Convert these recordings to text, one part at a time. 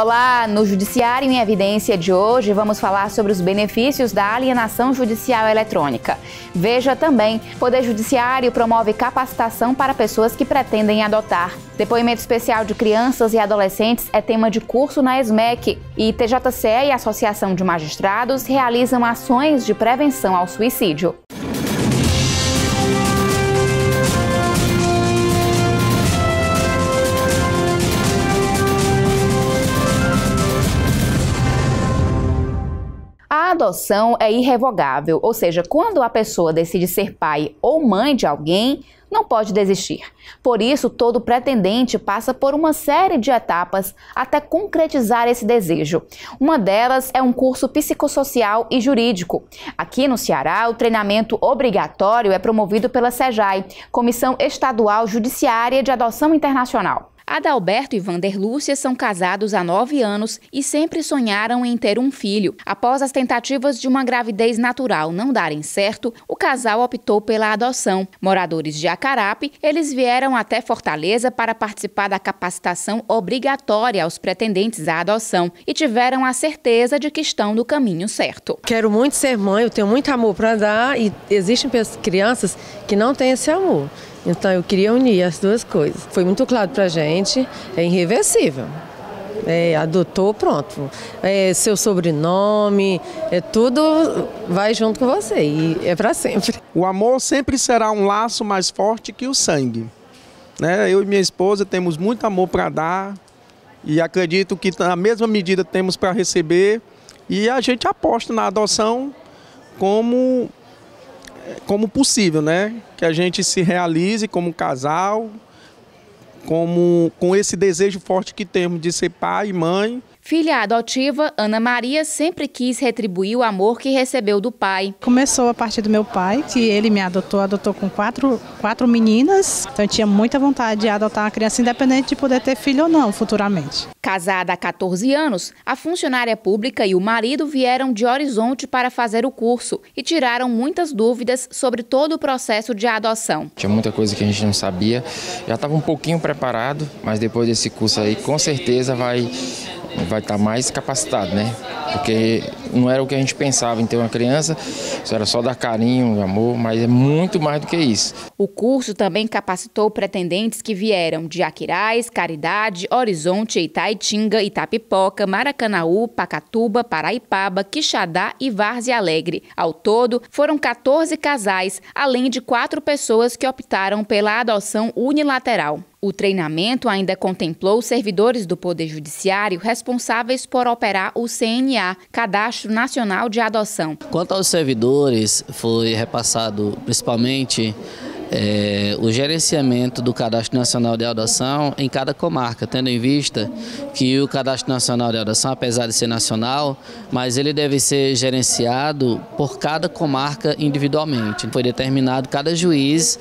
Olá, no Judiciário em Evidência de hoje vamos falar sobre os benefícios da alienação judicial eletrônica. Veja também, Poder Judiciário promove capacitação para pessoas que pretendem adotar. Depoimento especial de crianças e adolescentes é tema de curso na ESMEC e TJCE e Associação de Magistrados realizam ações de prevenção ao suicídio. Adoção é irrevogável, ou seja, quando a pessoa decide ser pai ou mãe de alguém, não pode desistir. Por isso, todo pretendente passa por uma série de etapas até concretizar esse desejo. Uma delas é um curso psicossocial e jurídico. Aqui no Ceará, o treinamento obrigatório é promovido pela SEJAI, Comissão Estadual Judiciária de Adoção Internacional. Adalberto e Vanderlúcia são casados há nove anos e sempre sonharam em ter um filho. Após as tentativas de uma gravidez natural não darem certo, o casal optou pela adoção. Moradores de Acarape, eles vieram até Fortaleza para participar da capacitação obrigatória aos pretendentes à adoção e tiveram a certeza de que estão no caminho certo. Quero muito ser mãe, eu tenho muito amor para dar e existem crianças que não têm esse amor. Então eu queria unir as duas coisas. Foi muito claro para a gente, é irreversível. É, adotou, pronto. É, seu sobrenome, é tudo vai junto com você e é para sempre. O amor sempre será um laço mais forte que o sangue. Né? Eu e minha esposa temos muito amor para dar e acredito que na mesma medida temos para receber e a gente aposta na adoção como como possível, né? Que a gente se realize como casal, como com esse desejo forte que temos de ser pai e mãe Filha adotiva, Ana Maria sempre quis retribuir o amor que recebeu do pai. Começou a partir do meu pai, que ele me adotou, adotou com quatro, quatro meninas. Então eu tinha muita vontade de adotar uma criança, independente de poder ter filho ou não futuramente. Casada há 14 anos, a funcionária pública e o marido vieram de Horizonte para fazer o curso e tiraram muitas dúvidas sobre todo o processo de adoção. Tinha muita coisa que a gente não sabia, já estava um pouquinho preparado, mas depois desse curso aí, com certeza vai vai estar mais capacitado, né? Porque não era o que a gente pensava em ter uma criança, isso era só dar carinho, amor, mas é muito mais do que isso. O curso também capacitou pretendentes que vieram de Aquiraz, Caridade, Horizonte, Itaitinga, Itapipoca, Maracanaú, Pacatuba, Paraipaba, Quixadá e Várzea Alegre. Ao todo, foram 14 casais, além de quatro pessoas que optaram pela adoção unilateral. O treinamento ainda contemplou servidores do Poder Judiciário responsáveis por operar o CNA, Cadastro Nacional de Adoção. Quanto aos servidores, foi repassado principalmente é, o gerenciamento do Cadastro Nacional de Adoção em cada comarca, tendo em vista que o Cadastro Nacional de Adoção, apesar de ser nacional, mas ele deve ser gerenciado por cada comarca individualmente. Foi determinado cada juiz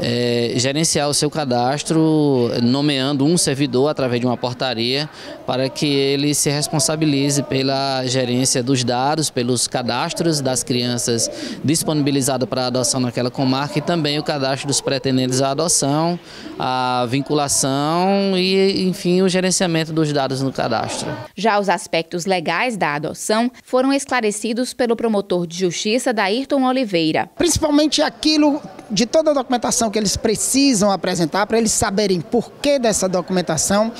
é, gerenciar o seu cadastro, nomeando um servidor através de uma portaria, para que ele se responsabilize pela gerência dos dados, pelos cadastros das crianças disponibilizadas para adoção naquela comarca e também o cadastro dos pretendentes à adoção, a vinculação e, enfim, o gerenciamento dos dados no cadastro. Já os aspectos legais da adoção foram esclarecidos pelo promotor de justiça Daírton Oliveira. Principalmente aquilo de toda a documentação que eles precisam apresentar para eles saberem por que dessa documentação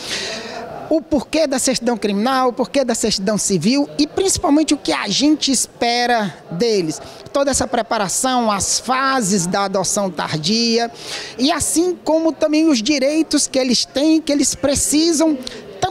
o porquê da certidão criminal, o porquê da certidão civil e principalmente o que a gente espera deles. Toda essa preparação, as fases da adoção tardia e assim como também os direitos que eles têm, que eles precisam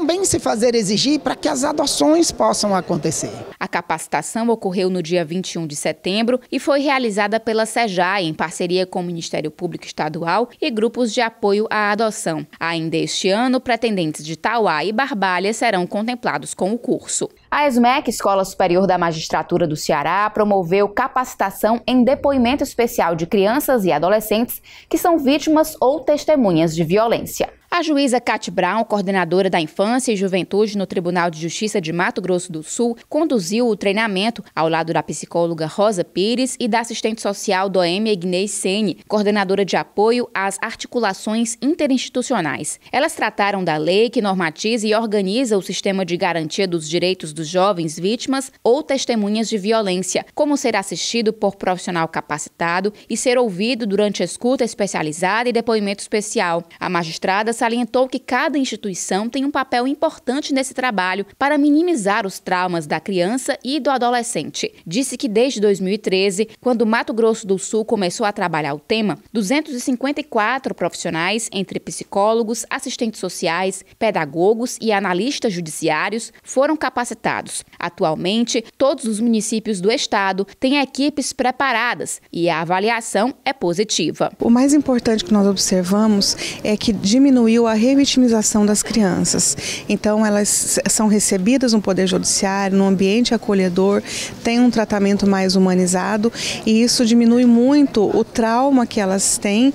também se fazer exigir para que as adoções possam acontecer. A capacitação ocorreu no dia 21 de setembro e foi realizada pela SEJAI em parceria com o Ministério Público Estadual e grupos de apoio à adoção. Ainda este ano, pretendentes de Tauá e Barbalha serão contemplados com o curso. A ESMEC, Escola Superior da Magistratura do Ceará, promoveu capacitação em depoimento especial de crianças e adolescentes que são vítimas ou testemunhas de violência. A juíza Cat Brown, coordenadora da Infância e Juventude no Tribunal de Justiça de Mato Grosso do Sul, conduziu o treinamento ao lado da psicóloga Rosa Pires e da assistente social Doêmia Ignez Sene, coordenadora de apoio às articulações interinstitucionais. Elas trataram da lei que normatiza e organiza o sistema de garantia dos direitos dos jovens vítimas ou testemunhas de violência, como ser assistido por profissional capacitado e ser ouvido durante escuta especializada e depoimento especial. A magistrada salientou que cada instituição tem um papel importante nesse trabalho para minimizar os traumas da criança e do adolescente. Disse que desde 2013, quando Mato Grosso do Sul começou a trabalhar o tema, 254 profissionais, entre psicólogos, assistentes sociais, pedagogos e analistas judiciários, foram capacitados. Atualmente, todos os municípios do estado têm equipes preparadas e a avaliação é positiva. O mais importante que nós observamos é que diminuiu a revitimização das crianças. Então, elas são recebidas no Poder Judiciário, no ambiente acolhedor, têm um tratamento mais humanizado e isso diminui muito o trauma que elas têm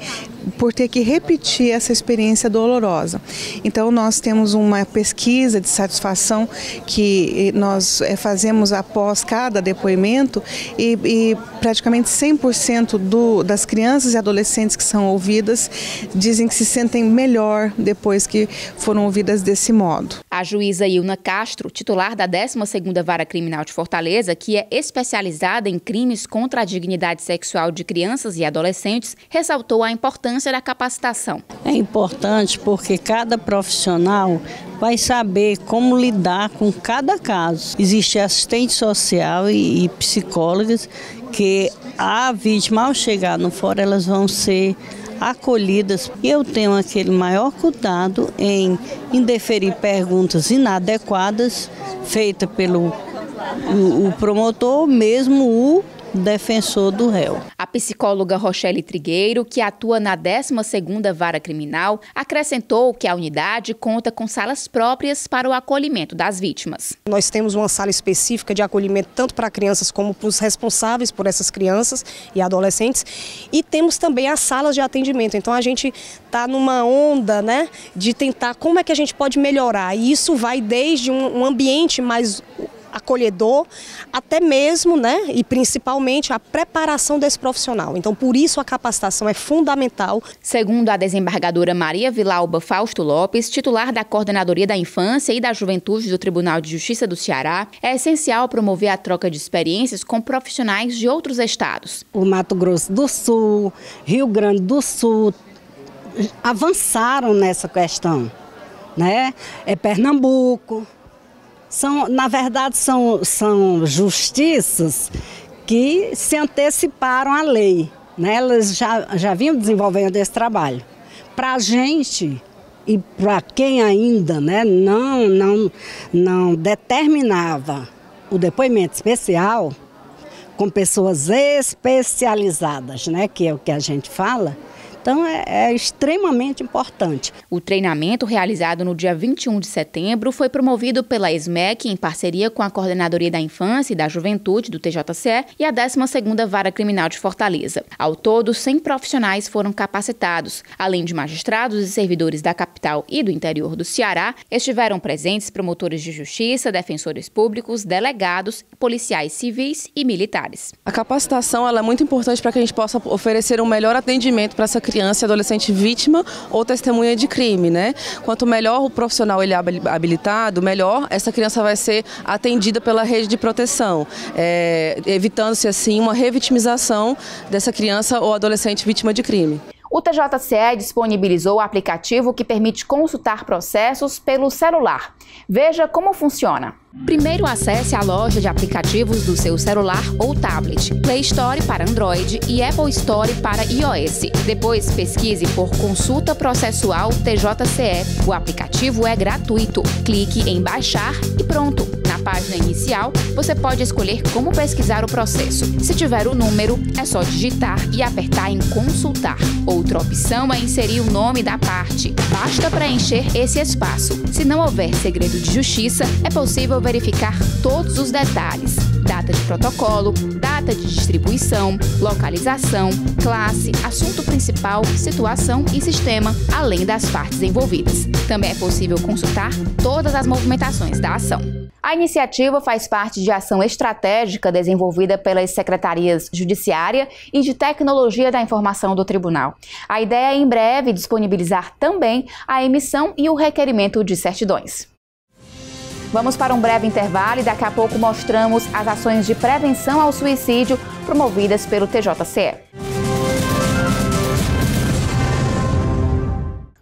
por ter que repetir essa experiência dolorosa. Então, nós temos uma pesquisa de satisfação que nós eh, fazemos após cada depoimento e, e praticamente 100% do, das crianças e adolescentes que são ouvidas dizem que se sentem melhor depois que foram ouvidas desse modo. A juíza Ilna Castro, titular da 12ª Vara Criminal de Fortaleza, que é especializada em crimes contra a dignidade sexual de crianças e adolescentes, ressaltou a importância da capacitação. É importante porque cada profissional vai saber como lidar com cada caso. Existe assistente social e, e psicólogas que a vítima, ao chegar no fórum, elas vão ser acolhidas. Eu tenho aquele maior cuidado em indeferir perguntas inadequadas feitas pelo o, o promotor, mesmo o defensor do réu. Psicóloga Rochelle Trigueiro, que atua na 12ª Vara Criminal, acrescentou que a unidade conta com salas próprias para o acolhimento das vítimas. Nós temos uma sala específica de acolhimento tanto para crianças como para os responsáveis por essas crianças e adolescentes e temos também as salas de atendimento. Então a gente está numa onda né, de tentar como é que a gente pode melhorar e isso vai desde um ambiente mais acolhedor, até mesmo, né, e principalmente a preparação desse profissional. Então, por isso a capacitação é fundamental. Segundo a desembargadora Maria Vilauba Fausto Lopes, titular da Coordenadoria da Infância e da Juventude do Tribunal de Justiça do Ceará, é essencial promover a troca de experiências com profissionais de outros estados. O Mato Grosso do Sul, Rio Grande do Sul avançaram nessa questão, né? É Pernambuco, são, na verdade, são, são justiças que se anteciparam à lei. Né? Elas já, já vinham desenvolvendo esse trabalho. Para a gente e para quem ainda né, não, não, não determinava o depoimento especial, com pessoas especializadas, né, que é o que a gente fala, então é, é, extremamente importante. O treinamento realizado no dia 21 de setembro foi promovido pela SMEC em parceria com a Coordenadoria da Infância e da Juventude do TJCE e a 12ª Vara Criminal de Fortaleza. Ao todo, 100 profissionais foram capacitados. Além de magistrados e servidores da capital e do interior do Ceará, estiveram presentes promotores de justiça, defensores públicos, delegados, policiais civis e militares. A capacitação é muito importante para que a gente possa oferecer um melhor atendimento para essa criança criança e adolescente vítima ou testemunha de crime, né? Quanto melhor o profissional ele é habilitado, melhor essa criança vai ser atendida pela rede de proteção, é, evitando-se assim uma revitimização dessa criança ou adolescente vítima de crime. O TJCE disponibilizou o aplicativo que permite consultar processos pelo celular. Veja como funciona. Primeiro acesse a loja de aplicativos do seu celular ou tablet, Play Store para Android e Apple Store para iOS. Depois pesquise por Consulta Processual TJCE. O aplicativo é gratuito. Clique em baixar e pronto. Na página inicial, você pode escolher como pesquisar o processo. Se tiver o número, é só digitar e apertar em consultar. Outra opção é inserir o nome da parte. Basta preencher esse espaço. Se não houver segredo de justiça, é possível verificar todos os detalhes: data data de protocolo, data de distribuição, localização, classe, assunto principal, situação e sistema, além das partes envolvidas. Também é possível consultar todas as movimentações da ação. A iniciativa faz parte de ação estratégica desenvolvida pelas secretarias Judiciária e de Tecnologia da Informação do Tribunal. A ideia é, em breve, disponibilizar também a emissão e o requerimento de certidões. Vamos para um breve intervalo e daqui a pouco mostramos as ações de prevenção ao suicídio promovidas pelo TJCE.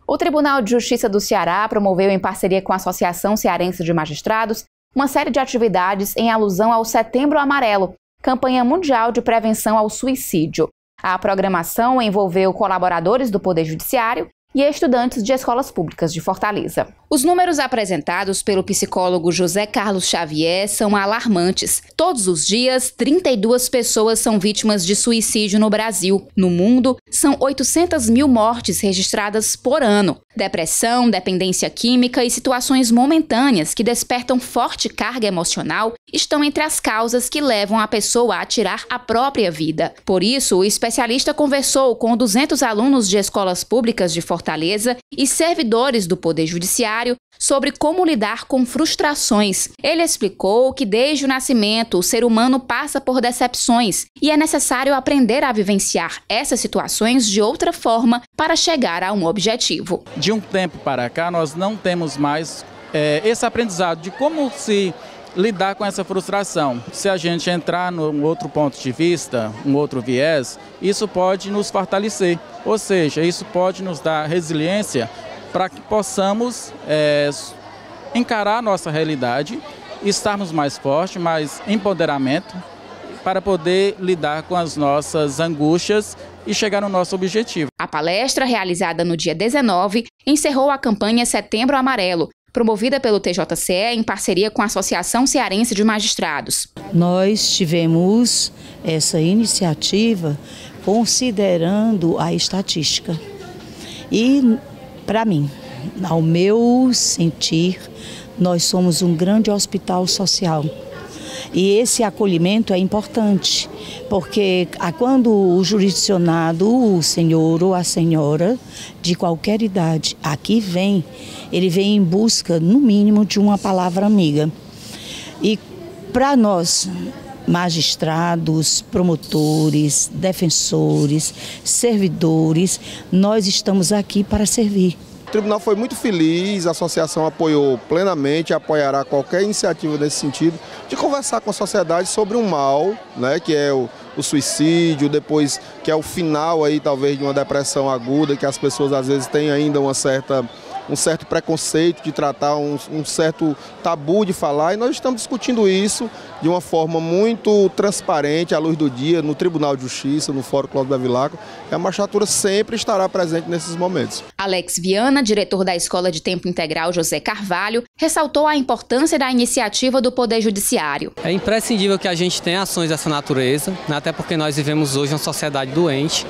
O Tribunal de Justiça do Ceará promoveu, em parceria com a Associação Cearense de Magistrados, uma série de atividades em alusão ao Setembro Amarelo, campanha mundial de prevenção ao suicídio. A programação envolveu colaboradores do Poder Judiciário e estudantes de escolas públicas de Fortaleza. Os números apresentados pelo psicólogo José Carlos Xavier são alarmantes. Todos os dias, 32 pessoas são vítimas de suicídio no Brasil. No mundo, são 800 mil mortes registradas por ano. Depressão, dependência química e situações momentâneas que despertam forte carga emocional estão entre as causas que levam a pessoa a tirar a própria vida. Por isso, o especialista conversou com 200 alunos de escolas públicas de Fortaleza e servidores do Poder Judiciário sobre como lidar com frustrações. Ele explicou que desde o nascimento o ser humano passa por decepções e é necessário aprender a vivenciar essas situações de outra forma para chegar a um objetivo. De um tempo para cá, nós não temos mais é, esse aprendizado de como se lidar com essa frustração. Se a gente entrar num outro ponto de vista, um outro viés, isso pode nos fortalecer. Ou seja, isso pode nos dar resiliência para que possamos é, encarar a nossa realidade, estarmos mais fortes, mais empoderamento, para poder lidar com as nossas angústias e chegar no nosso objetivo. A palestra, realizada no dia 19, encerrou a campanha Setembro Amarelo, promovida pelo TJCE em parceria com a Associação Cearense de Magistrados. Nós tivemos essa iniciativa considerando a estatística. E para mim, ao meu sentir, nós somos um grande hospital social. E esse acolhimento é importante, porque quando o jurisdicionado, o senhor ou a senhora de qualquer idade aqui vem, ele vem em busca, no mínimo, de uma palavra amiga. E para nós, magistrados, promotores, defensores, servidores, nós estamos aqui para servir. O tribunal foi muito feliz, a associação apoiou plenamente, apoiará qualquer iniciativa nesse sentido, de conversar com a sociedade sobre um mal, né, que é o, o suicídio, depois que é o final aí talvez de uma depressão aguda, que as pessoas às vezes têm ainda uma certa um certo preconceito de tratar, um, um, certo tabu de falar, e nós estamos discutindo isso de uma forma muito transparente, à luz do dia, no Tribunal de Justiça, no Fórum Cláudio Bevilacqua, e a magistratura sempre estará presente nesses momentos. Alex Viana, diretor da Escola de Tempo Integral José Carvalho, ressaltou a importância da iniciativa do Poder Judiciário. É imprescindível que a gente tenha ações dessa natureza, né, até porque nós vivemos hoje uma sociedade doente,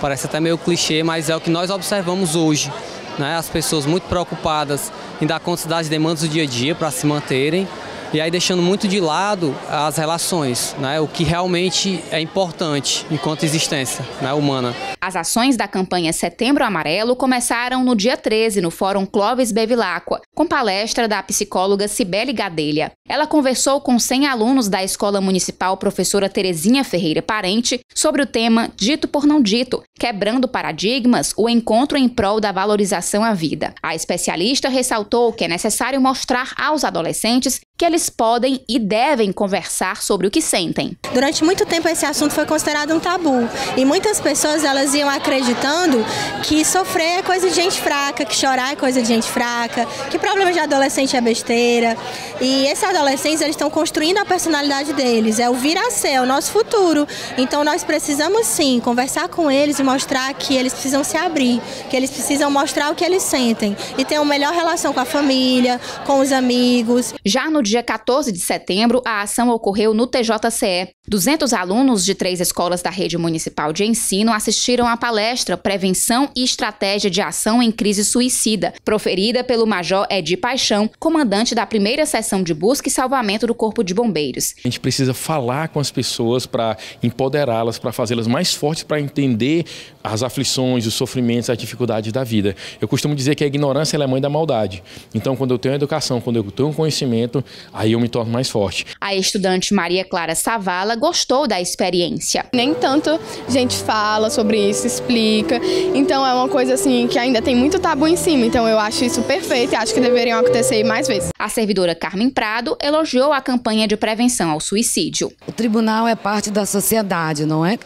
parece até meio clichê, mas é o que nós observamos hoje né? as pessoas muito preocupadas em dar conta das demandas do dia a dia para se manterem e aí deixando muito de lado as relações, né? o que realmente é importante enquanto existência né? humana. As ações da campanha Setembro Amarelo começaram no dia 13 no Fórum Clóvis Bevilacqua, com palestra da psicóloga Cibele Gadelha. Ela conversou com 100 alunos da Escola Municipal Professora Terezinha Ferreira Parente sobre o tema Dito por Não Dito, quebrando paradigmas, o encontro em prol da valorização à vida. A especialista ressaltou que é necessário mostrar aos adolescentes que eles podem e devem conversar sobre o que sentem. Durante muito tempo esse assunto foi considerado um tabu e muitas pessoas elas iam acreditando que sofrer é coisa de gente fraca, que chorar é coisa de gente fraca, que problema de adolescente é besteira. E esses adolescentes eles estão construindo a personalidade deles, é o vir a ser, é o nosso futuro. Então nós precisamos sim conversar com eles e mostrar que eles precisam se abrir, que eles precisam mostrar o que eles sentem e ter uma melhor relação com a família, com os amigos. Já no dia 14 de setembro, a ação ocorreu no TJCE. 200 alunos de três escolas da rede municipal de ensino assistiram à palestra Prevenção e Estratégia de Ação em Crise Suicida, proferida pelo Major Edi Paixão, comandante da primeira seção de busca e salvamento do Corpo de Bombeiros. A gente precisa falar com as pessoas para empoderá-las, para fazê-las mais fortes, para entender as aflições, os sofrimentos, as dificuldades da vida. Eu costumo dizer que a ignorância é mãe da maldade. Então, quando eu tenho educação, quando eu tenho conhecimento, aí eu me torno mais forte. A estudante Maria Clara Savala gostou da experiência. Nem tanto gente fala sobre isso, explica. Então é uma coisa assim que ainda tem muito tabu em cima. Então eu acho isso perfeito e acho que deveriam acontecer mais vezes. A servidora Carmen Prado elogiou a campanha de prevenção ao suicídio. O tribunal é parte da sociedade, não é?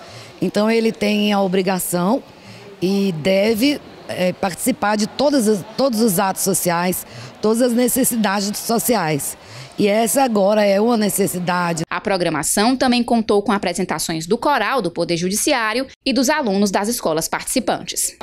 Então ele tem a obrigação e deve é, participar de todas todos os atos sociais, todas as necessidades sociais. E essa agora é uma necessidade. A programação também contou com apresentações do coral do Poder Judiciário e dos alunos das escolas participantes.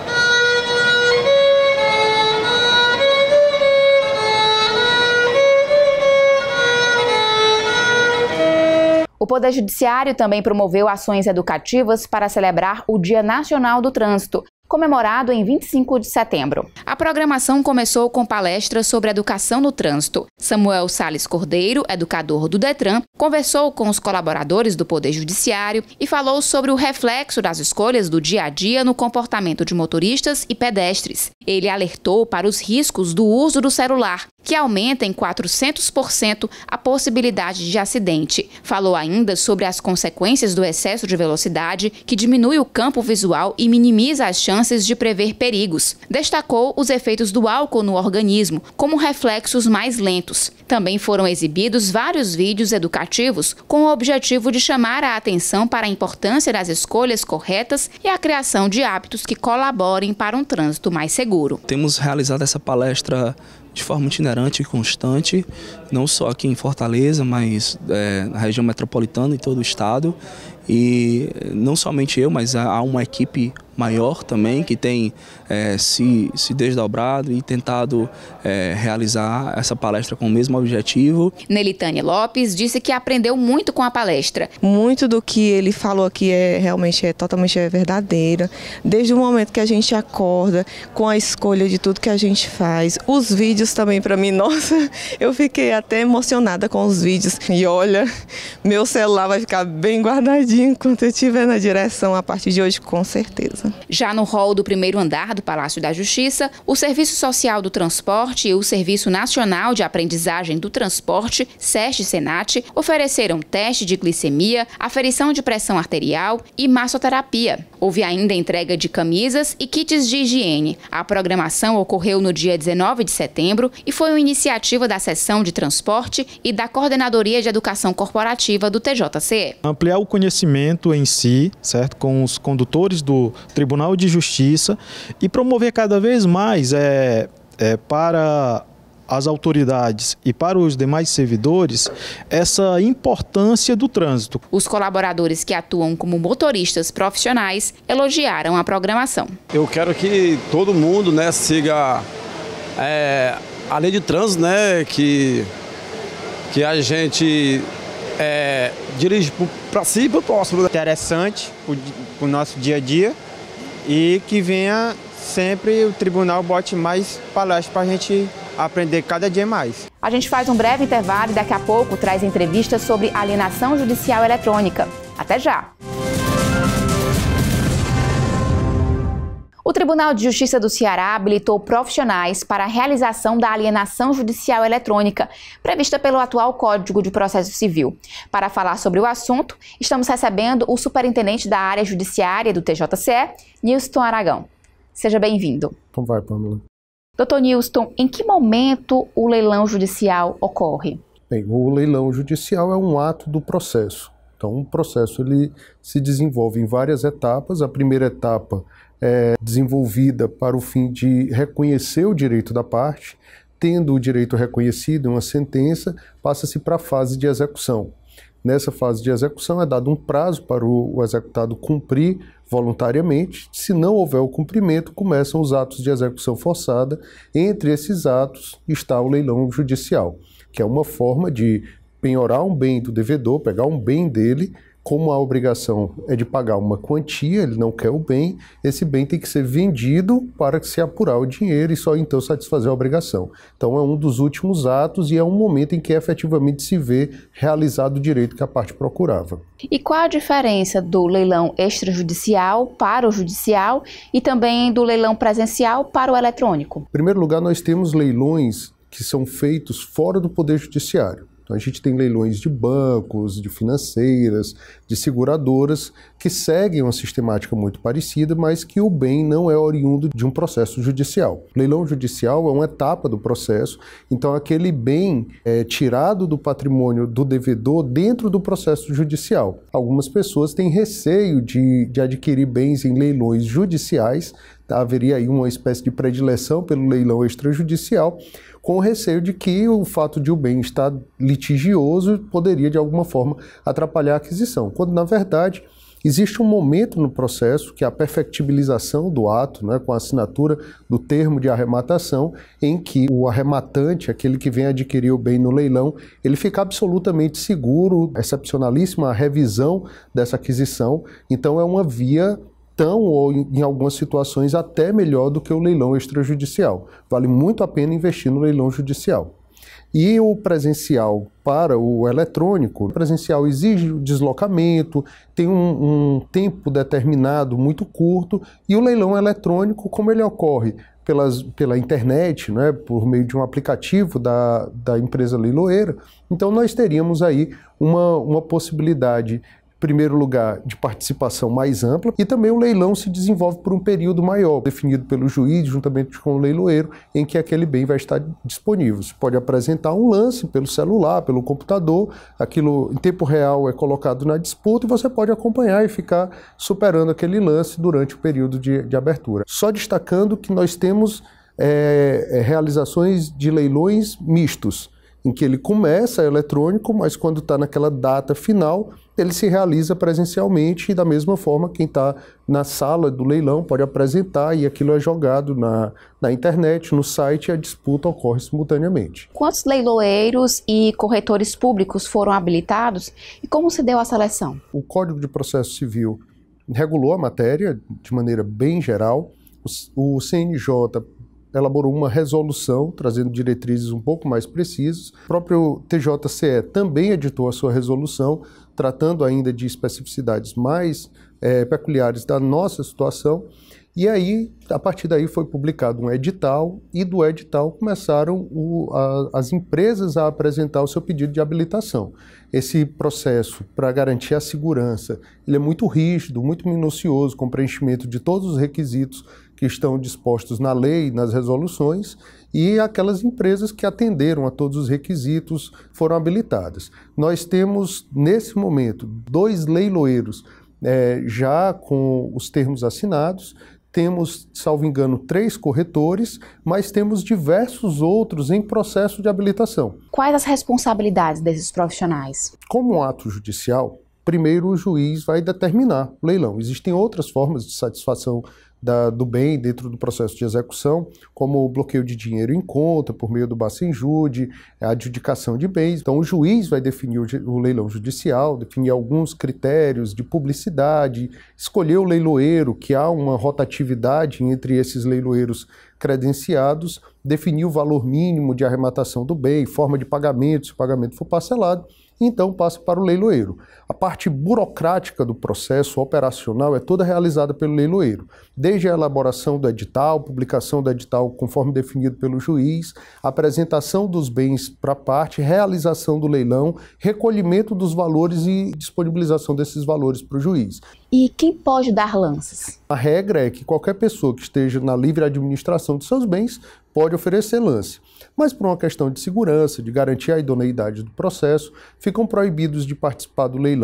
O Poder Judiciário também promoveu ações educativas para celebrar o Dia Nacional do Trânsito, comemorado em 25 de setembro. A programação começou com palestras sobre educação no trânsito. Samuel Sales Cordeiro, educador do Detran, conversou com os colaboradores do Poder Judiciário e falou sobre o reflexo das escolhas do dia a dia no comportamento de motoristas e pedestres. Ele alertou para os riscos do uso do celular, que aumenta em 400% a possibilidade de acidente. Falou ainda sobre as consequências do excesso de velocidade, que diminui o campo visual e minimiza as chances de prever perigos. Destacou os efeitos do álcool no organismo, como reflexos mais lentos. Também foram exibidos vários vídeos educativos com o objetivo de chamar a atenção para a importância das escolhas corretas e a criação de hábitos que colaborem para um trânsito mais seguro. Temos realizado essa palestra de forma itinerante e constante, não só aqui em Fortaleza, mas é, na região metropolitana e todo o estado. E não somente eu, mas há uma equipe maior também que tem é, se, se desdobrado e tentado é, realizar essa palestra com o mesmo objetivo. Nelitânia Lopes disse que aprendeu muito com a palestra. Muito do que ele falou aqui é realmente é totalmente é verdadeira. Desde o momento que a gente acorda, com a escolha de tudo que a gente faz, os vídeos também para mim, nossa, eu fiquei até emocionada com os vídeos. E olha, meu celular vai ficar bem guardadinho enquanto eu estiver na direção a partir de hoje, com certeza. Já no hall do primeiro andar do Palácio da Justiça, o Serviço Social do Transporte e o Serviço Nacional de Aprendizagem do Transporte, SEST Senat, ofereceram teste de glicemia, aferição de pressão arterial e massoterapia. Houve ainda entrega de camisas e kits de higiene. A programação ocorreu no dia 19 de setembro e foi uma iniciativa da Seção de Transporte e da Coordenadoria de Educação Corporativa do TJCE. Ampliar o conhecimento em si, certo, com os condutores do Tribunal de Justiça e promover cada vez mais é, é, para as autoridades e para os demais servidores essa importância do trânsito. Os colaboradores que atuam como motoristas profissionais elogiaram a programação. Eu quero que todo mundo né, siga é, a lei de trânsito, né, que, que a gente é, dirige para si e para o próximo. Interessante para o nosso dia a dia e que venha sempre o tribunal bote mais palestras para a gente aprender cada dia mais. A gente faz um breve intervalo e daqui a pouco traz entrevistas sobre alienação judicial eletrônica. Até já! O Tribunal de Justiça do Ceará habilitou profissionais para a realização da alienação judicial eletrônica, prevista pelo atual Código de Processo Civil. Para falar sobre o assunto, estamos recebendo o superintendente da área judiciária do TJCE, Nilson Aragão. Seja bem-vindo. Como vai, Pamela? Doutor Nilson, em que momento o leilão judicial ocorre? Bem, o leilão judicial é um ato do processo. Então, o processo ele se desenvolve em várias etapas. A primeira etapa é desenvolvida para o fim de reconhecer o direito da parte. Tendo o direito reconhecido em uma sentença, passa-se para a fase de execução. Nessa fase de execução é dado um prazo para o, executado cumprir voluntariamente. Se não houver o cumprimento, começam os atos de execução forçada. Entre esses atos está o leilão judicial. que é uma forma de penhorar um bem do devedor, pegar um bem dele como a obrigação é de pagar uma quantia, ele não quer o bem, esse bem tem que ser vendido para se apurar o dinheiro e só então satisfazer a obrigação. Então é um dos últimos atos e é um momento em que efetivamente se vê realizado o direito que a parte procurava. E qual a diferença do leilão extrajudicial para o judicial e também do leilão presencial para o eletrônico? Em primeiro lugar, nós temos leilões que são feitos fora do Poder Judiciário. Então a gente tem leilões de bancos, de financeiras, de seguradoras que seguem uma sistemática muito parecida, mas que o bem não é oriundo de um processo judicial. O leilão judicial é uma etapa do processo, então aquele bem é tirado do patrimônio do devedor dentro do processo judicial. Algumas pessoas têm receio de, de adquirir bens em leilões judiciais, haveria aí uma espécie de predileção pelo leilão extrajudicial, com o receio de que o fato de o bem estar litigioso poderia de alguma forma atrapalhar a aquisição, quando na verdade Existe um momento no processo, que é a perfectibilização do ato, né, com a assinatura do termo de arrematação, em que o arrematante, aquele que vem adquirir o bem no leilão, ele fica absolutamente seguro, excepcionalíssima a revisão dessa aquisição. Então, é uma via tão ou em algumas situações até melhor do que o leilão extrajudicial. Vale muito a pena investir no leilão judicial. E o presencial para o eletrônico, o presencial exige deslocamento, tem um, um, tempo determinado muito curto, e o leilão eletrônico, como ele ocorre pelas, pela internet, né, por meio de um aplicativo da, da empresa leiloeira, então nós teríamos aí uma, uma possibilidade primeiro lugar, de participação mais ampla, e também o leilão se desenvolve por um período maior, definido pelo juiz, juntamente com o leiloeiro, em que aquele bem vai estar disponível. Você pode apresentar um lance pelo celular, pelo computador, aquilo em tempo real é colocado na disputa e você pode acompanhar e ficar superando aquele lance durante o período de, de abertura. Só destacando que nós temos é, realizações de leilões mistos em que ele começa eletrônico, mas quando está naquela data final, ele se realiza presencialmente e da mesma forma quem está na sala do leilão pode apresentar e aquilo é jogado na, na internet, no site e a disputa ocorre simultaneamente. Quantos leiloeiros e corretores públicos foram habilitados e como se deu a seleção? O Código de Processo Civil regulou a matéria de maneira bem geral. O, o CNJ elaborou uma resolução trazendo diretrizes um pouco mais precisas. O próprio TJCE também editou a sua resolução, tratando ainda de especificidades mais é, peculiares da nossa situação. E aí, a partir daí, foi publicado um edital, e do edital começaram o, a, as empresas a apresentar o seu pedido de habilitação. Esse processo, para garantir a segurança, ele é muito rígido, muito minucioso, com preenchimento de todos os requisitos que estão dispostos na lei, nas resoluções, e aquelas empresas que atenderam a todos os requisitos foram habilitadas. Nós temos, nesse momento, dois leiloeiros é, já com os termos assinados, temos, salvo engano, três corretores, mas temos diversos outros em processo de habilitação. Quais as responsabilidades desses profissionais? Como um ato judicial, primeiro o juiz vai determinar o leilão. Existem outras formas de satisfação da, do bem dentro do processo de execução, como o bloqueio de dinheiro em conta por meio do Bacenjude, a adjudicação de bens. Então, o juiz vai definir o, o leilão judicial, definir alguns critérios de publicidade, escolher o leiloeiro, que há uma rotatividade entre esses leiloeiros credenciados, definir o valor mínimo de arrematação do bem, forma de pagamento, se o pagamento for parcelado, então passa para o leiloeiro. A parte burocrática do processo operacional é toda realizada pelo leiloeiro, desde a elaboração do edital, publicação do edital conforme definido pelo juiz, apresentação dos bens para a parte, realização do leilão, recolhimento dos valores e disponibilização desses valores para o juiz. E quem pode dar lances? A regra é que qualquer pessoa que esteja na livre administração de seus bens pode oferecer lance. Mas por uma questão de segurança, de garantir a idoneidade do processo, ficam proibidos de participar do leilão.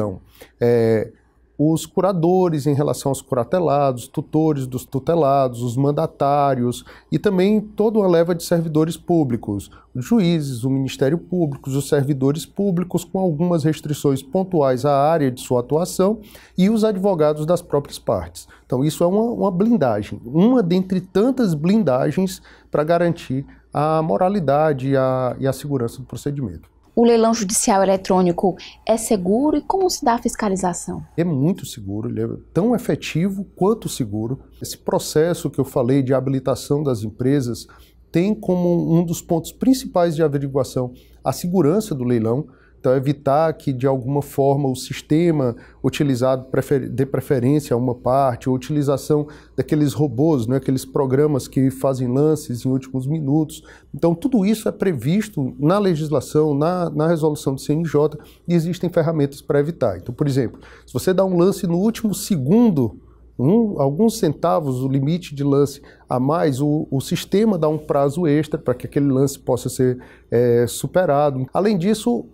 É, os curadores em relação aos curatelados, tutores dos tutelados, os mandatários e também toda uma leva de servidores públicos, os juízes, o Ministério Público, os servidores públicos com algumas restrições pontuais à área de sua atuação e os advogados das próprias partes. Então isso é uma, uma blindagem, uma dentre tantas blindagens para garantir a moralidade e a, e a segurança do procedimento. O leilão judicial eletrônico é seguro e como se dá a fiscalização? É muito seguro, ele é tão efetivo quanto seguro. Esse processo que eu falei de habilitação das empresas tem como um dos pontos principais de averiguação a segurança do leilão. Então, evitar que, de alguma forma, o sistema utilizado prefer dê preferência a uma parte, ou utilização daqueles robôs, né, aqueles programas que fazem lances em últimos minutos. Então, tudo isso é previsto na legislação, na, na resolução do CNJ, e existem ferramentas para evitar. Então, por exemplo, se você dá um lance no último segundo um, alguns centavos, o limite de lance a mais, o, o sistema dá um prazo extra para que aquele lance possa ser é, superado. Além disso,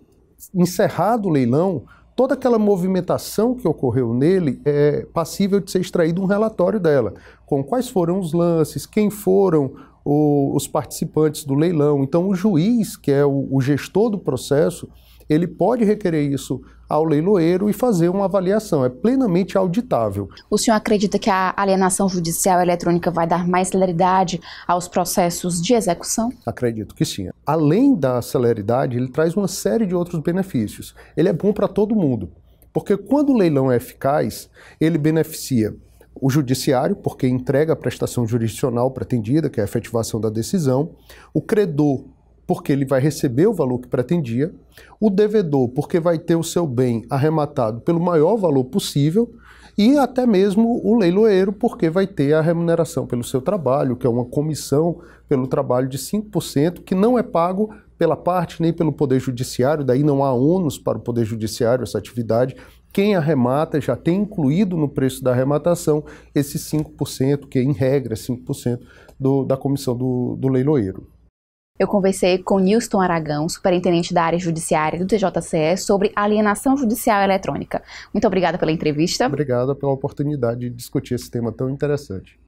encerrado o leilão, toda aquela movimentação que ocorreu nele é passível de ser extraído um relatório dela, com quais foram os lances, quem foram o, os participantes do leilão. Então, o juiz, que é o, o gestor do processo, ele pode requerer isso ao leiloeiro e fazer uma avaliação. É plenamente auditável. O senhor acredita que a alienação judicial eletrônica vai dar mais celeridade aos processos de execução? Acredito que sim. Além da celeridade, ele traz uma série de outros benefícios. Ele é bom para todo mundo. Porque quando o leilão é eficaz, ele beneficia o judiciário, porque entrega a prestação jurisdicional pretendida, que é a efetivação da decisão, o credor, porque ele vai receber o valor que pretendia, o devedor, porque vai ter o seu bem arrematado pelo maior valor possível, e até mesmo o leiloeiro, porque vai ter a remuneração pelo seu trabalho, que é uma comissão pelo trabalho de 5%, que não é pago pela parte nem pelo Poder Judiciário, daí não há ônus para o Poder Judiciário essa atividade. Quem arremata já tem incluído no preço da arrematação esses 5%, que em regra é 5% do, da comissão do, do leiloeiro. Eu conversei com Nilson Aragão, superintendente da área judiciária do TJCE, sobre alienação judicial eletrônica. Muito obrigada pela entrevista. Obrigada pela oportunidade de discutir esse tema tão interessante.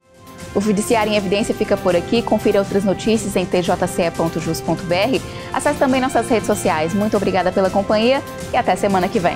O Judiciário em Evidência fica por aqui. Confira outras notícias em tjce.jus.br. Acesse também nossas redes sociais. Muito obrigada pela companhia e até semana que vem.